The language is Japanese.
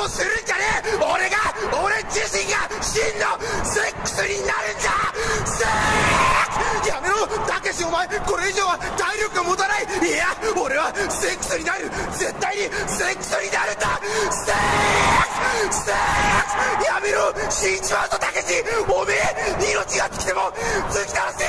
をするんじゃねえ俺が俺自身が真のセックスになるんだセックスやめろたけしお前これ以上は体力が持たないいや俺はセックスになる絶対にセックスになるんだセックスセックスやめろ死んじまうぞたけしおめえ命が尽きても尽きたらセ